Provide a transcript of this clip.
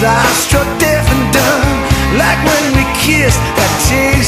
I struck deaf and dumb Like when we kissed, that taste